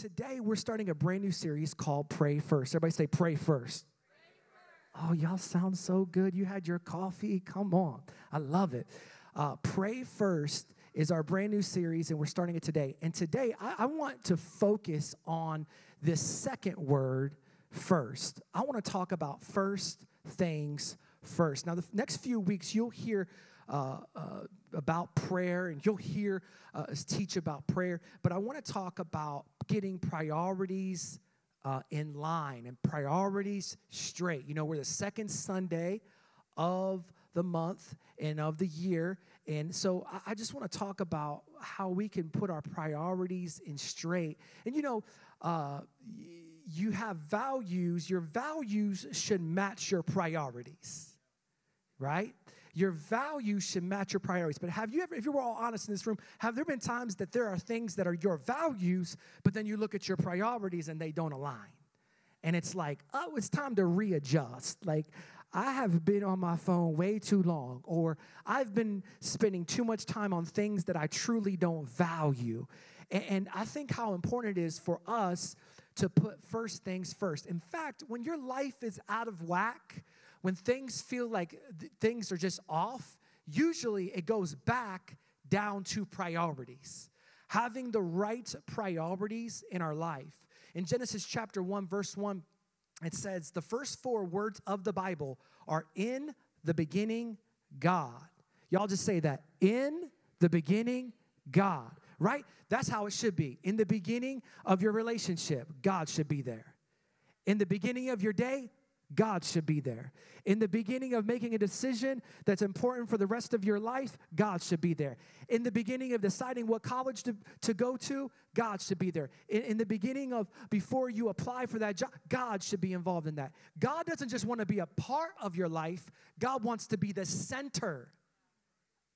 today we're starting a brand new series called Pray First. Everybody say, Pray First. Oh, y'all sound so good. You had your coffee. Come on. I love it. Uh, Pray First is our brand new series, and we're starting it today. And today, I, I want to focus on this second word, first. I want to talk about first things first. Now, the next few weeks, you'll hear uh, uh, about prayer and you'll hear uh, us teach about prayer, but I want to talk about getting priorities uh, in line and priorities straight. You know, we're the second Sunday of the month and of the year. And so I, I just want to talk about how we can put our priorities in straight. And you know, uh, you have values, your values should match your priorities, right? Your values should match your priorities. But have you ever, if you were all honest in this room, have there been times that there are things that are your values, but then you look at your priorities and they don't align? And it's like, oh, it's time to readjust. Like, I have been on my phone way too long, or I've been spending too much time on things that I truly don't value. And, and I think how important it is for us to put first things first. In fact, when your life is out of whack, when things feel like th- things are just off, usually it goes back down to priorities. Having the right priorities in our life. In Genesis chapter 1, verse 1, it says, The first four words of the Bible are in the beginning, God. Y'all just say that. In the beginning, God, right? That's how it should be. In the beginning of your relationship, God should be there. In the beginning of your day, God should be there. In the beginning of making a decision that's important for the rest of your life, God should be there. In the beginning of deciding what college to, to go to, God should be there. In, in the beginning of before you apply for that job, God should be involved in that. God doesn't just want to be a part of your life, God wants to be the center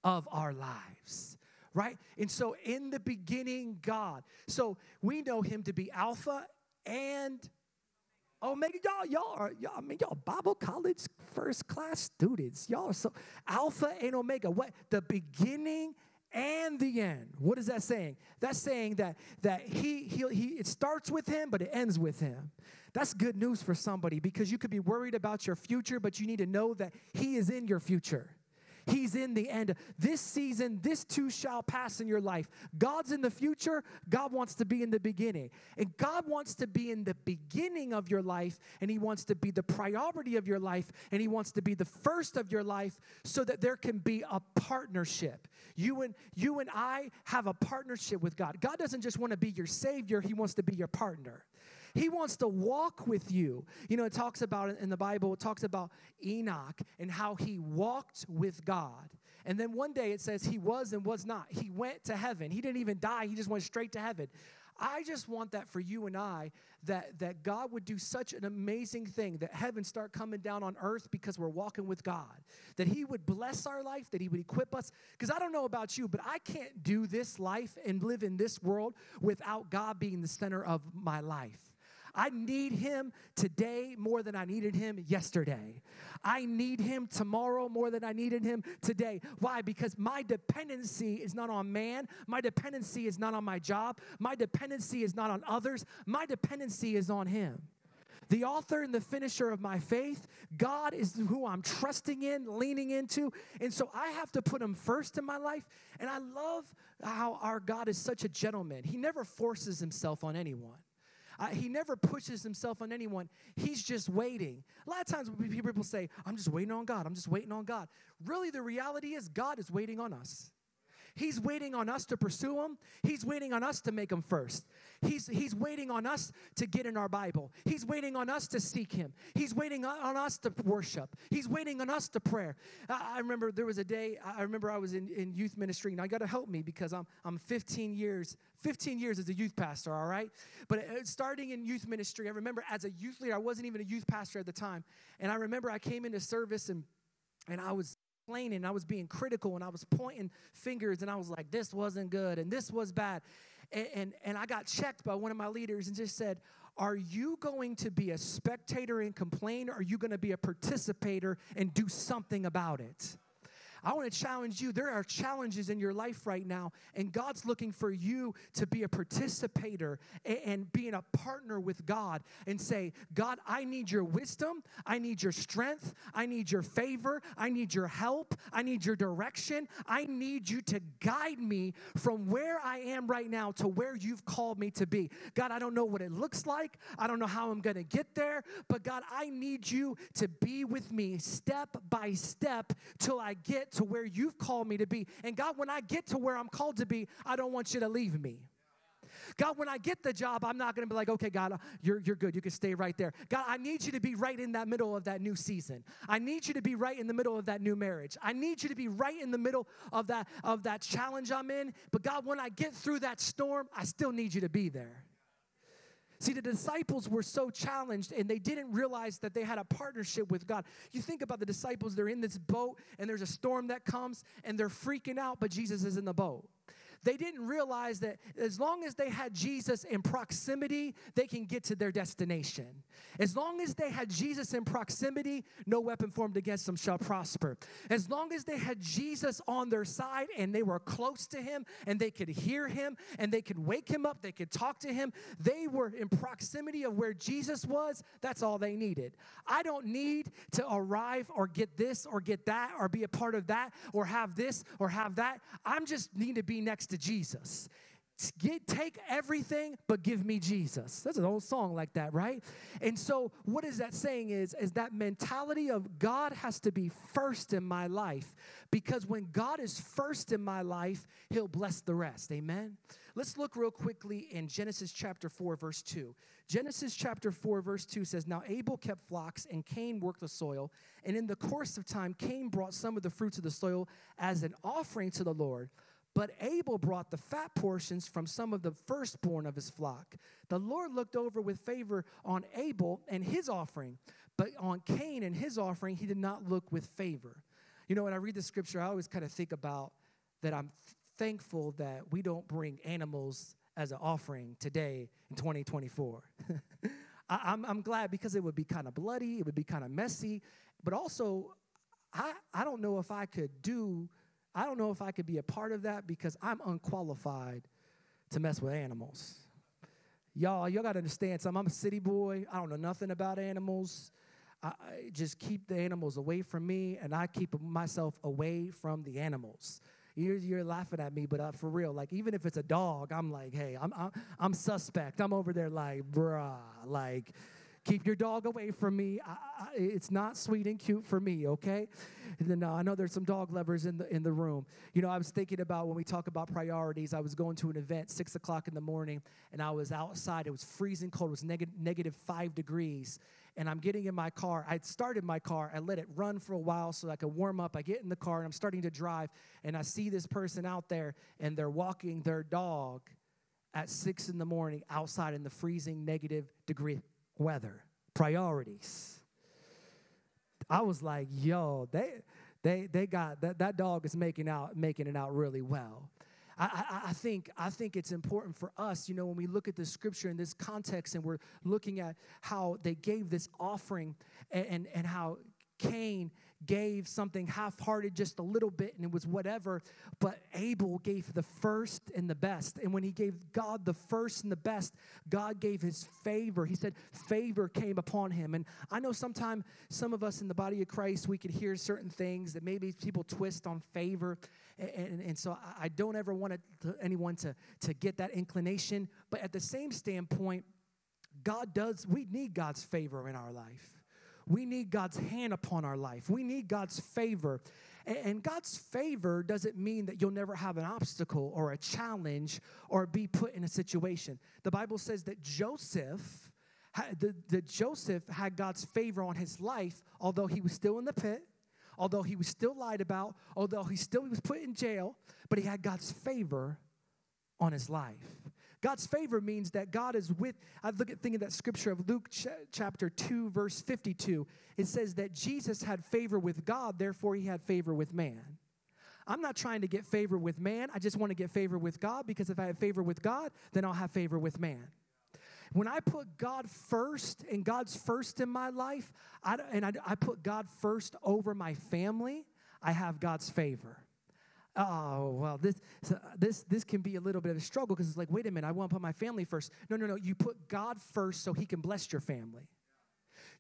of our lives right? And so in the beginning, God. So we know him to be Alpha and Oh, omega, y'all, y'all are, y'all, I mean, y'all Bible college first class students. Y'all are so Alpha and Omega. What the beginning and the end. What is that saying? That's saying that that he he he it starts with him, but it ends with him. That's good news for somebody because you could be worried about your future, but you need to know that he is in your future. He's in the end. This season, this too shall pass in your life. God's in the future. God wants to be in the beginning. And God wants to be in the beginning of your life, and He wants to be the priority of your life, and He wants to be the first of your life so that there can be a partnership. You and you and I have a partnership with God. God doesn't just want to be your savior, He wants to be your partner. He wants to walk with you. You know, it talks about in the Bible, it talks about Enoch and how he walked with God. And then one day it says he was and was not. He went to heaven. He didn't even die, he just went straight to heaven. I just want that for you and I that, that God would do such an amazing thing, that heaven start coming down on earth because we're walking with God. That He would bless our life, that He would equip us. Because I don't know about you, but I can't do this life and live in this world without God being the center of my life. I need him today more than I needed him yesterday. I need him tomorrow more than I needed him today. Why? Because my dependency is not on man. My dependency is not on my job. My dependency is not on others. My dependency is on him the author and the finisher of my faith. God is who I'm trusting in, leaning into. And so I have to put him first in my life. And I love how our God is such a gentleman. He never forces himself on anyone. He never pushes himself on anyone. He's just waiting. A lot of times people say, I'm just waiting on God. I'm just waiting on God. Really, the reality is God is waiting on us. He's waiting on us to pursue Him. He's waiting on us to make Him first. He's, he's waiting on us to get in our Bible. He's waiting on us to seek Him. He's waiting on us to worship. He's waiting on us to prayer. I, I remember there was a day, I remember I was in, in youth ministry, and I got to help me because I'm, I'm 15 years, 15 years as a youth pastor, all right? But uh, starting in youth ministry, I remember as a youth leader, I wasn't even a youth pastor at the time. And I remember I came into service and and I was complaining, I was being critical, and I was pointing fingers, and I was like, this wasn't good, and this was bad. And, and, and I got checked by one of my leaders and just said, Are you going to be a spectator and complain, or are you going to be a participator and do something about it? I want to challenge you. There are challenges in your life right now, and God's looking for you to be a participator and, being a partner with God and say, God, I need your wisdom. I need your strength. I need your favor. I need your help. I need your direction. I need you to guide me from where I am right now to where you've called me to be. God, I don't know what it looks like. I don't know how I'm going to get there, but God, I need you to be with me step by step till I get to where you've called me to be. And God, when I get to where I'm called to be, I don't want you to leave me. God, when I get the job, I'm not going to be like, okay, God, you're, you're good. You can stay right there. God, I need you to be right in that middle of that new season. I need you to be right in the middle of that new marriage. I need you to be right in the middle of that, of that challenge I'm in. But God, when I get through that storm, I still need you to be there. See, the disciples were so challenged and they didn't realize that they had a partnership with God. You think about the disciples, they're in this boat and there's a storm that comes and they're freaking out, but Jesus is in the boat. They didn't realize that as long as they had Jesus in proximity, they can get to their destination. As long as they had Jesus in proximity, no weapon formed against them shall prosper. As long as they had Jesus on their side and they were close to him and they could hear him and they could wake him up, they could talk to him, they were in proximity of where Jesus was. That's all they needed. I don't need to arrive or get this or get that or be a part of that or have this or have that. I'm just need to be next to to Jesus. Get, take everything but give me jesus. That's an old song like that right? And so what is that saying is is that mentality of god has to be first in my life because when god is first in my life he'll bless the rest. Amen? Let's look real quickly in genesis chapter 4 verse 2 genesis chapter 4 verse 2 says now abel kept flocks and cain worked the soil and in the course of time cain brought some of the fruits of the soil as an offering to the lord but Abel brought the fat portions from some of the firstborn of his flock. The Lord looked over with favor on Abel and his offering, but on Cain and his offering, he did not look with favor. You know, when I read the scripture, I always kind of think about that I'm thankful that we don't bring animals as an offering today in 2024. I, I'm, I'm glad because it would be kind of bloody, it would be kind of messy, but also, I, I don't know if I could do I don't know if I could be a part of that because I'm unqualified to mess with animals. Y'all, y'all got to understand something. I'm a city boy. I don't know nothing about animals. I, I just keep the animals away from me, and I keep myself away from the animals. You're, you're laughing at me, but uh, for real, like even if it's a dog, I'm like, hey, I'm, I'm, I'm suspect. I'm over there like, bruh, like Keep your dog away from me. I, I, it's not sweet and cute for me, okay? And then uh, I know there's some dog lovers in the in the room. You know, I was thinking about when we talk about priorities. I was going to an event six o'clock in the morning, and I was outside. It was freezing cold. It was neg- negative five degrees, and I'm getting in my car. I started my car. I let it run for a while so I could warm up. I get in the car and I'm starting to drive, and I see this person out there, and they're walking their dog at six in the morning outside in the freezing negative degree weather, priorities. I was like, yo, they they they got that that dog is making out making it out really well. I, I, I, think I think it's important for us, you know, when we look at the scripture in this context and we're looking at how they gave this offering and, and, and how Cain gave something half hearted, just a little bit, and it was whatever. But Abel gave the first and the best. And when he gave God the first and the best, God gave his favor. He said, favor came upon him. And I know sometimes some of us in the body of Christ, we could hear certain things that maybe people twist on favor. And, and, and so I, I don't ever want to, anyone to, to get that inclination. But at the same standpoint, God does, we need God's favor in our life. We need God's hand upon our life. We need God's favor. And God's favor doesn't mean that you'll never have an obstacle or a challenge or be put in a situation. The Bible says that Joseph, that Joseph had God's favor on his life, although he was still in the pit, although he was still lied about, although he still was put in jail, but he had God's favor on his life. God's favor means that God is with. I look at thinking that scripture of Luke ch- chapter 2, verse 52. It says that Jesus had favor with God, therefore he had favor with man. I'm not trying to get favor with man. I just want to get favor with God because if I have favor with God, then I'll have favor with man. When I put God first and God's first in my life, I, and I, I put God first over my family, I have God's favor. Oh, well, this, uh, this, this can be a little bit of a struggle because it's like, wait a minute, I want to put my family first. No, no, no. You put God first so he can bless your family.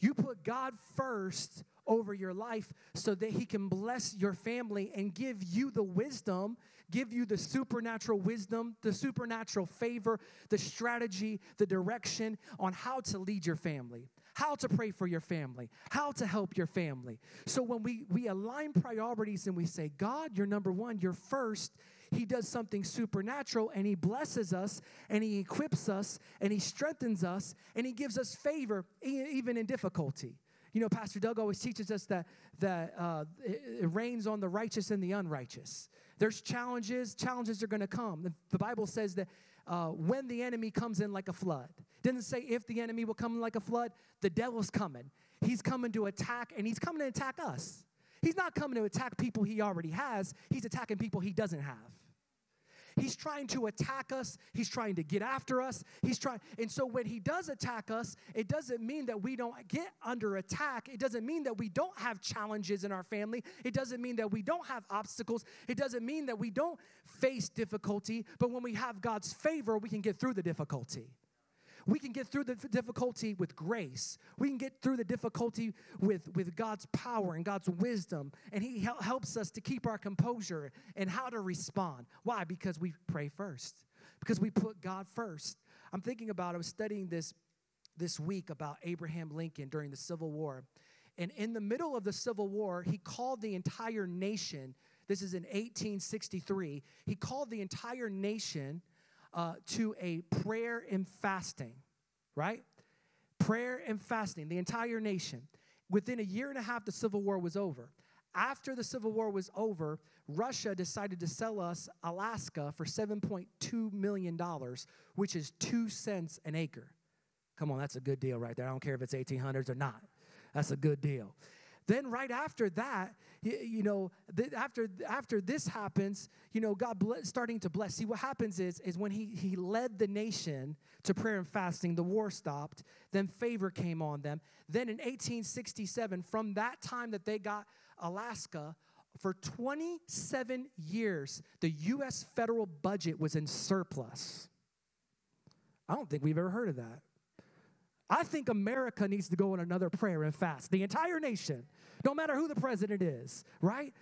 You put God first over your life so that he can bless your family and give you the wisdom, give you the supernatural wisdom, the supernatural favor, the strategy, the direction on how to lead your family how to pray for your family, how to help your family. So when we, we align priorities and we say, God, you're number one, you're first, He does something supernatural and He blesses us and He equips us and He strengthens us and He gives us favor even in difficulty. You know, Pastor Doug always teaches us that, that uh, it, rains on the righteous and the unrighteous. There's challenges, challenges are going to come. The Bible says that uh, when the enemy comes in like a flood. Didn't say if the enemy will come like a flood. The devil's coming. He's coming to attack, and he's coming to attack us. He's not coming to attack people he already has. He's attacking people he doesn't have. He's trying to attack us. He's trying to get after us. He's trying, and so when he does attack us, it doesn't mean that we don't get under attack. It doesn't mean that we don't have challenges in our family. It doesn't mean that we don't have obstacles. It doesn't mean that we don't face difficulty. But when we have God's favor, we can get through the difficulty. We can get through the difficulty with grace. We can get through the difficulty with, with God's power and God's wisdom. And He hel- helps us to keep our composure and how to respond. Why? Because we pray first, because we put God first. I'm thinking about, I was studying this this week about Abraham Lincoln during the Civil War. And in the middle of the Civil War, he called the entire nation, this is in 1863, he called the entire nation uh, to a prayer and fasting, right? Prayer and fasting, the entire nation. Within a year and a half, the Civil War was over. After the Civil War was over, Russia decided to sell us Alaska for $7.2 million, which is two cents an acre. Come on, that's a good deal right there. I don't care if it's 1800s or not. That's a good deal. Then right after that, you, know, after after this happens, you know, God ble- starting to bless. See, what happens is is when he he led the nation to prayer and fasting, the war stopped. Then favor came on them. Then in 1867, from that time that they got Alaska, for 27 years, the U.S. federal budget was in surplus. I don't think we've ever heard of that. I think America needs to go on another prayer and fast. The entire nation, no matter who the president is, right?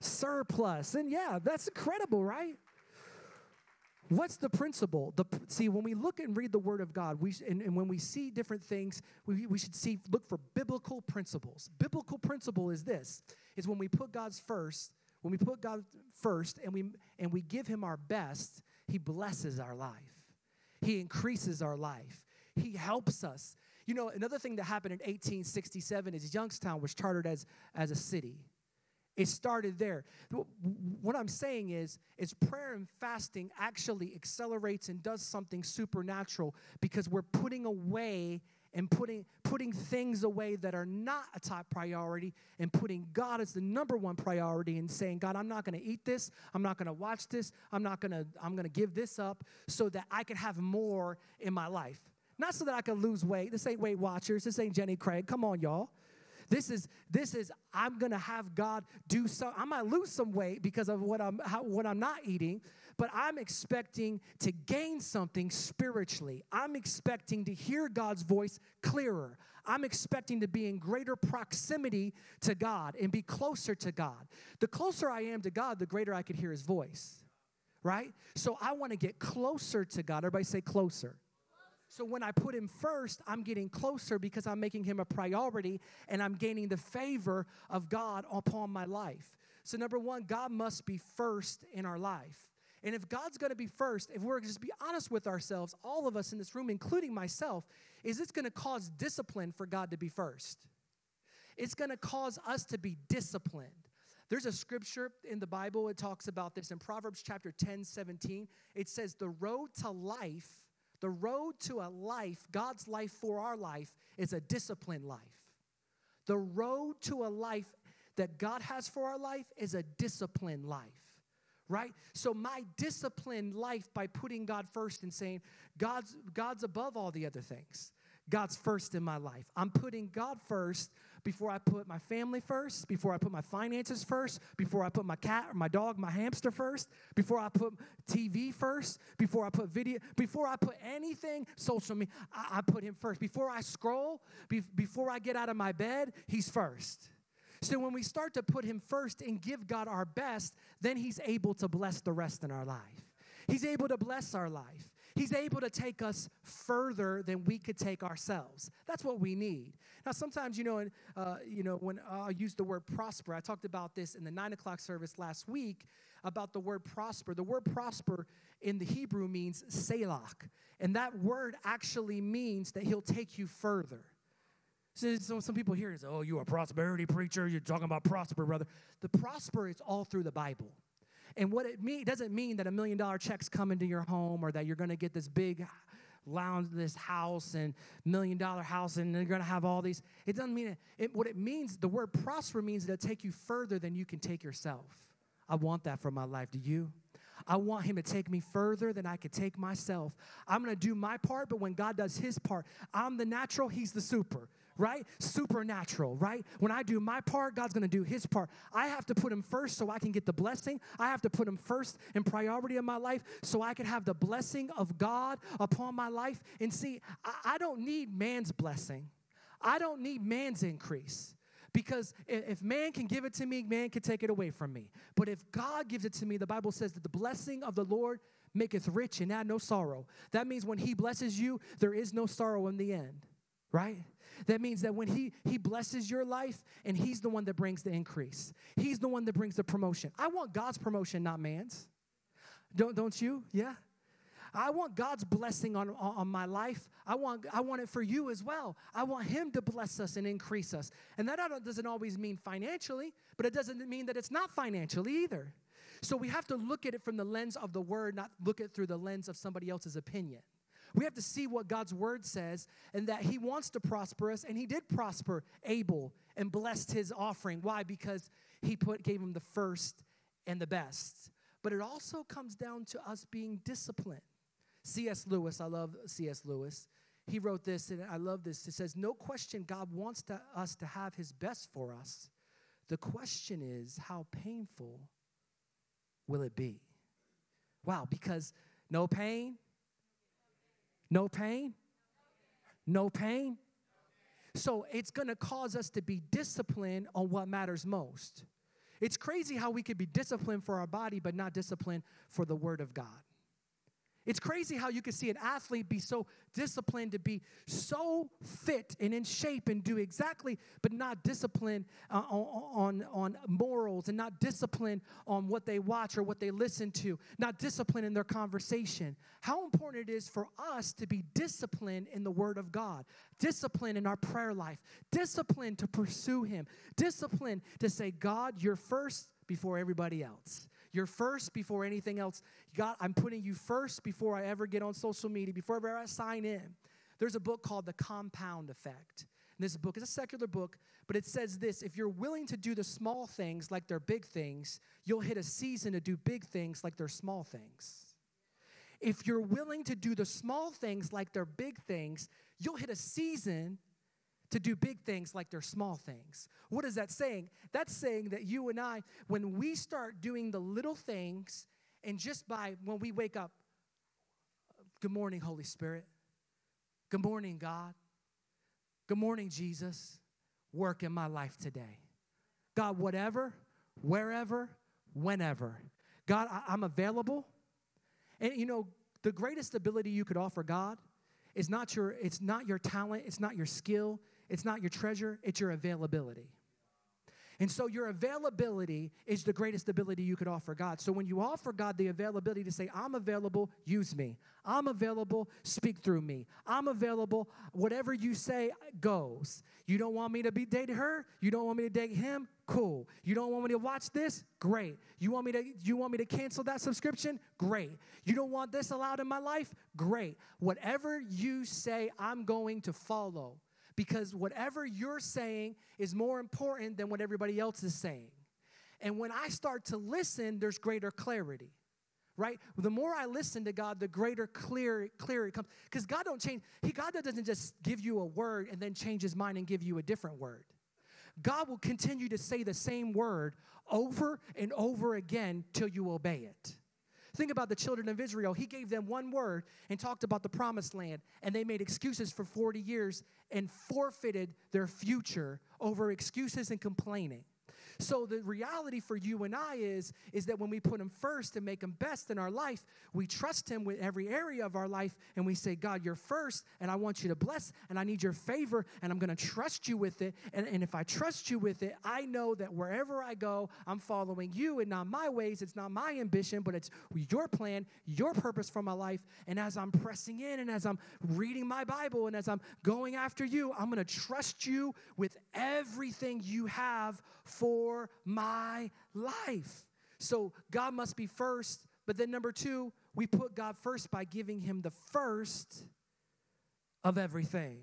Surplus. And yeah, that's incredible, right? What's the principle? The, see, when we look and read the Word of God, we, and, and when we see different things, we, we should see look for biblical principles. Biblical principle is this: is when we put God's first, when we put God first, and we and we give Him our best, He blesses our life. He increases our life. He helps us. You know, another thing that happened in 1867 is Youngstown was chartered as, as a city. It started there. What I'm saying is, is prayer and fasting actually accelerates and does something supernatural because we're putting away and putting putting things away that are not a top priority and putting God as the number one priority and saying, God, I'm not going to eat this. I'm not going to watch this. I'm not going to I'm going to give this up so that I can have more in my life. Not so that I can lose weight. This ain't Weight Watchers. This ain't Jenny Craig. Come on, y'all. This is this is I'm gonna have God do some. I might lose some weight because of what I'm how, what I'm not eating, but I'm expecting to gain something spiritually. I'm expecting to hear God's voice clearer. I'm expecting to be in greater proximity to God and be closer to God. The closer I am to God, the greater I could hear His voice. Right? So I want to get closer to God. Everybody say closer. So when I put him first, I'm getting closer because I'm making him a priority and I'm gaining the favor of God upon my life. So, number one, God must be first in our life. And if God's gonna be first, if we're just be honest with ourselves, all of us in this room, including myself, is it's gonna cause discipline for God to be first. It's gonna cause us to be disciplined. There's a scripture in the Bible, it talks about this in Proverbs chapter 10, 17. It says, The road to life the road to a life, God's life for our life, is a disciplined life. The road to a life that God has for our life is a disciplined life, right? So, my disciplined life by putting God first and saying, God's, God's above all the other things. God's first in my life. I'm putting God first before I put my family first, before I put my finances first, before I put my cat or my dog, my hamster first, before I put TV first, before I put video, before I put anything social media, I, I put him first. Before I scroll, be, before I get out of my bed, he's first. So when we start to put him first and give God our best, then he's able to bless the rest in our life. He's able to bless our life. He's able to take us further than we could take ourselves. That's what we need. Now, sometimes, you know, uh, you know, when I use the word prosper, I talked about this in the nine o'clock service last week about the word prosper. The word prosper in the Hebrew means selach, and that word actually means that he'll take you further. So, so some people hear, "Oh, you a prosperity preacher? You're talking about prosper, brother." The prosper is all through the Bible. And what it mean doesn't mean that a million dollar check's coming to your home or that you're going to get this big lounge, this house and million dollar house, and you're going to have all these. It doesn't mean it, it. What it means, the word prosper means it'll take you further than you can take yourself. I want that for my life. Do you? I want him to take me further than I could take myself. I'm going to do my part, but when God does his part, I'm the natural, he's the super right? Supernatural, right? When I do my part, God's gonna do his part. I have to put him first so I can get the blessing. I have to put him first in priority in my life so I can have the blessing of God upon my life. And see, I, I don't need man's blessing, I don't need man's increase. Because if man can give it to me, man can take it away from me. But if God gives it to me, the Bible says that the blessing of the Lord maketh rich and add no sorrow. That means when he blesses you, there is no sorrow in the end, right? That means that when he, he blesses your life and he's the one that brings the increase, he's the one that brings the promotion. I want God's promotion, not man's. Don't, don't you? Yeah. I want God's blessing on, on my life. I want, I want it for you as well. I want Him to bless us and increase us. And that doesn't always mean financially, but it doesn't mean that it's not financially either. So we have to look at it from the lens of the Word, not look at it through the lens of somebody else's opinion. We have to see what God's word says and that he wants to prosper us and he did prosper Abel and blessed his offering. Why? Because he put gave him the first and the best. But it also comes down to us being disciplined. C.S. Lewis, I love C.S. Lewis. He wrote this and I love this. It says, "No question God wants to, us to have his best for us. The question is how painful will it be?" Wow, because no pain, no pain? No pain? So it's gonna cause us to be disciplined on what matters most. It's crazy how we could be disciplined for our body, but not disciplined for the Word of God. It's crazy how you can see an athlete be so disciplined to be so fit and in shape and do exactly, but not disciplined uh, on, on, on morals and not disciplined on what they watch or what they listen to, not disciplined in their conversation. How important it is for us to be disciplined in the Word of God, disciplined in our prayer life, disciplined to pursue Him, disciplined to say, God, you're first before everybody else. You're first before anything else. God, I'm putting you first before I ever get on social media, before ever I sign in. There's a book called The Compound Effect. And this book is a secular book, but it says this if you're willing to do the small things like they're big things, you'll hit a season to do big things like they're small things. If you're willing to do the small things like they're big things, you'll hit a season to do big things like they're small things. What is that saying? That's saying that you and I, when we start doing the little things, and just by when we wake up, good morning, Holy Spirit. Good morning, God. Good morning, Jesus. Work in my life today. God, whatever, wherever, whenever. God, I, am available. And you know, the greatest ability you could offer God is not your it's not your talent, it's not your skill, it's not your treasure, it's your availability. And so your availability is the greatest ability you could offer God. So when you offer God the availability to say, I'm available, use me. I'm available, speak through me. I'm available, whatever you say goes. You don't want me to be date her? You don't want me to date him? Cool. You don't want me to watch this? Great. You want me to you want me to cancel that subscription? Great. You don't want this allowed in my life? Great. Whatever you say, I'm going to follow because whatever you're saying is more important than what everybody else is saying. And when I start to listen, there's greater clarity, right? The more I listen to God, the greater clear clear it comes. Because God don't change. He God doesn't just give you a word and then change his mind and give you a different word. God will continue to say the same word over and over again till you obey it. Think about the children of Israel. He gave them one word and talked about the promised land, and they made excuses for 40 years and forfeited their future over excuses and complaining. So the reality for you and I is, is that when we put him first and make him best in our life, we trust him with every area of our life and we say, God, you're first and I want you to bless and I need your favor and I'm going to trust you with it. And, and if I trust you with it, I know that wherever I go, I'm following you and not my ways. It's not my ambition, but it's your plan, your purpose for my life. And as I'm pressing in and as I'm reading my Bible and as I'm going after you, I'm going to trust you with everything you have for my life. So God must be first. But then, number two, we put God first by giving him the first of everything.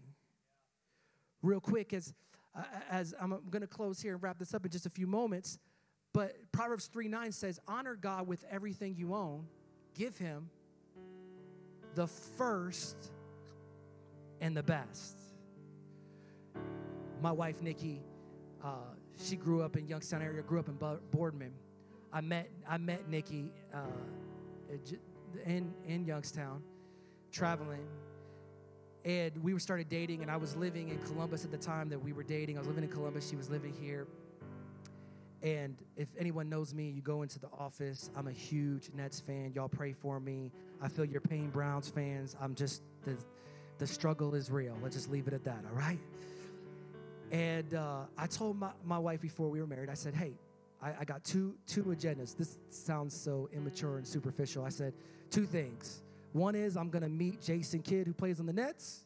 Real quick, as, uh, as I'm going to close here and wrap this up in just a few moments. But Proverbs 3 9 says, Honor God with everything you own, give him the first and the best. My wife, Nikki, uh, she grew up in Youngstown area, grew up in Boardman. I met I met Nikki uh, in in Youngstown, traveling, and we started dating. And I was living in Columbus at the time that we were dating. I was living in Columbus. She was living here. And if anyone knows me, you go into the office. I'm a huge Nets fan. Y'all pray for me. I feel you're paying Browns fans. I'm just the the struggle is real. Let's just leave it at that. All right. And uh, I told my, my wife before we were married, I said, hey, I, I got two, two agendas. This sounds so immature and superficial. I said, two things. One is I'm going to meet Jason Kidd, who plays on the Nets,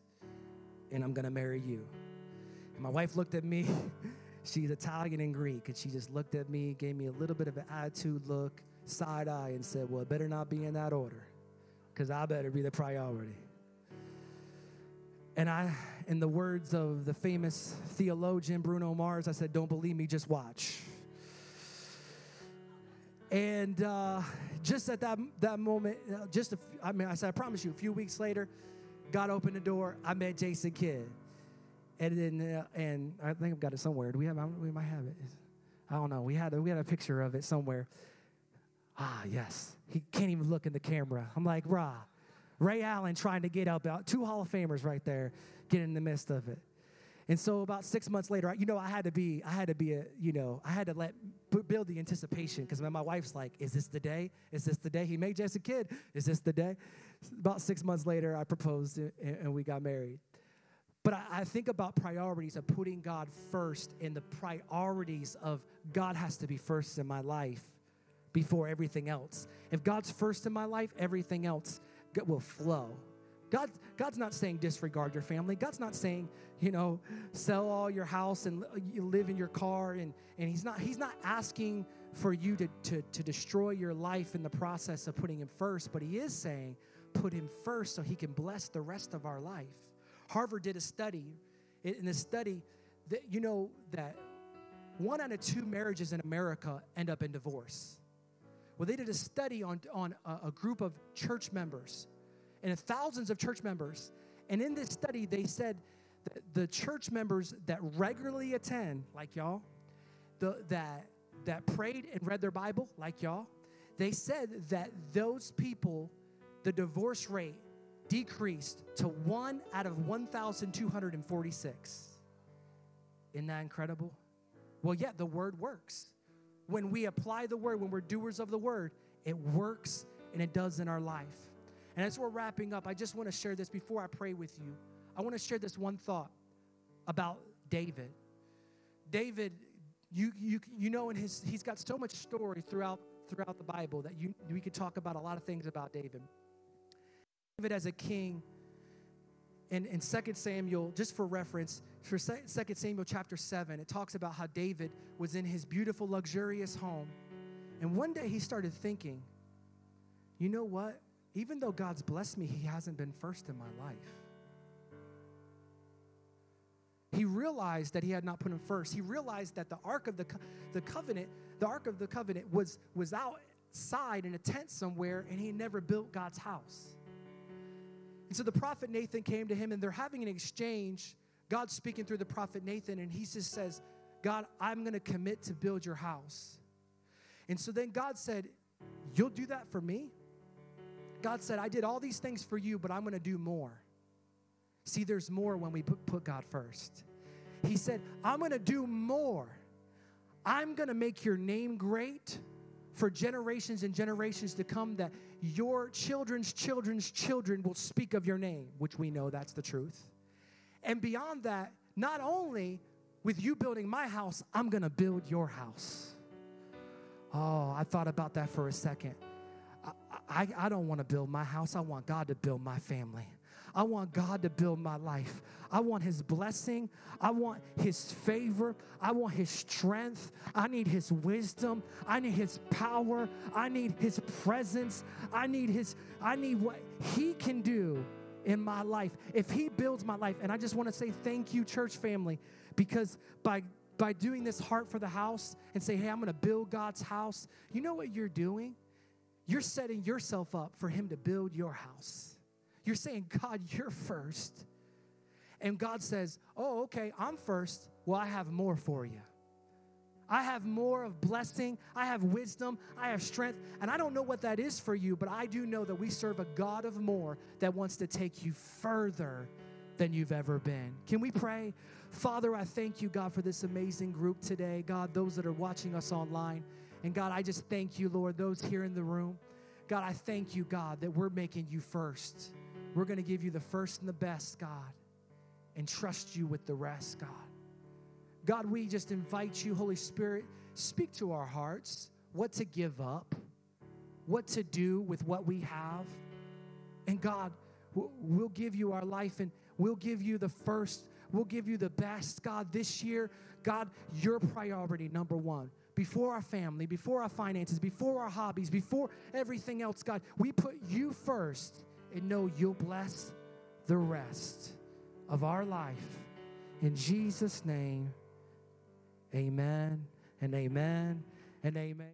and I'm going to marry you. And my wife looked at me. She's Italian and Greek, and she just looked at me, gave me a little bit of an attitude look, side eye, and said, Well, it better not be in that order, because I better be the priority. And I, in the words of the famous theologian Bruno Mars, I said, Don't believe me, just watch. And uh, just at that, that moment, uh, just, a, I mean, I said, I promise you, a few weeks later, God opened the door. I met Jason Kidd. And then, uh, and I think I've got it somewhere. Do we have, we might have it. I don't know. We had, a, we had a picture of it somewhere. Ah, yes. He can't even look in the camera. I'm like, rah. Ray Allen trying to get up out, two Hall of Famers right there, get in the midst of it. And so about six months later, you know, I had to be, I had to be a, you know, I had to let build the anticipation because my wife's like, "Is this the day? Is this the day he made Jason Kidd? Is this the day?" About six months later, I proposed and, and we got married. But I, I think about priorities of putting God first, and the priorities of God has to be first in my life before everything else. If God's first in my life, everything else will flow. God, God's not saying disregard your family. God's not saying, you know, sell all your house and you live in your car. And, and he's, not, he's not asking for you to, to, to destroy your life in the process of putting him first, but he is saying, put him first so he can bless the rest of our life. Harvard did a study. In the study, that you know that one out of two marriages in America end up in divorce. Well, they did a study on, on a, a group of church members and thousands of church members. And in this study, they said that the church members that regularly attend, like y'all, the, that, that prayed and read their Bible, like y'all, they said that those people, the divorce rate decreased to one out of 1,246. Isn't that incredible? Well, yeah, the word works when we apply the word, when we're doers of the word, it works and it does in our life. And as we're wrapping up, I just want to share this before I pray with you. I want to share this one thought about David. David, you you you know, in his he's got so much story throughout throughout the Bible that you we could talk about a lot of things about David. David as a king in, in 2 Samuel, just for reference, for 2 Samuel chapter 7, it talks about how David was in his beautiful, luxurious home. And one day he started thinking, you know what? Even though God's blessed me, he hasn't been first in my life. He realized that he had not put him first. He realized that the Ark of the, Co- the Covenant, the Ark of the Covenant was, was outside in a tent somewhere and he never built God's house. And so the prophet Nathan came to him and they're having an exchange. God's speaking through the prophet Nathan, and he just says, God, I'm going to commit to build your house. And so then God said, You'll do that for me? God said, I did all these things for you, but I'm going to do more. See, there's more when we put, God first. He said, I'm going to do more. I'm going to make your name great for generations and generations to come that your children's children's children will speak of your name, which we know that's the truth. And beyond that, not only with you building my house, I'm to build your house. Oh, I thought about that for a second. I, I, I don't want to build my house. I want God to build my family. I want God to build my life. I want His blessing. I want His favor. I want His strength. I need His wisdom. I need His power. I need His presence. I need His, I need what He can do in my life. If He builds my life, and I just want to say thank you, church family, because by by doing this heart for the house and say, hey, I'm gonna build God's house, you know what you're doing? You're setting yourself up for Him to build your house. You're saying, God, you're first. And God says, Oh, okay, I'm first. Well, I have more for you. I have more of blessing. I have wisdom. I have strength. And I don't know what that is for you, but I do know that we serve a God of more that wants to take you further than you've ever been. Can we pray? Father, I thank you, God, for this amazing group today. God, those that are watching us online. And God, I just thank you, Lord, those here in the room. God, I thank you, God, that we're making you first. We're going to give you the first and the best, God, and trust you with the rest, God. God, we just invite you, Holy Spirit, speak to our hearts what to give up, what to do with what we have. And God, we'll give you our life and we'll give you the first, we'll give you the best. God, this year, God, your priority, number one before our family, before our finances, before our hobbies, before everything else, God, we put you first and know you'll bless the rest of our life. In Jesus' name, amen and amen and amen.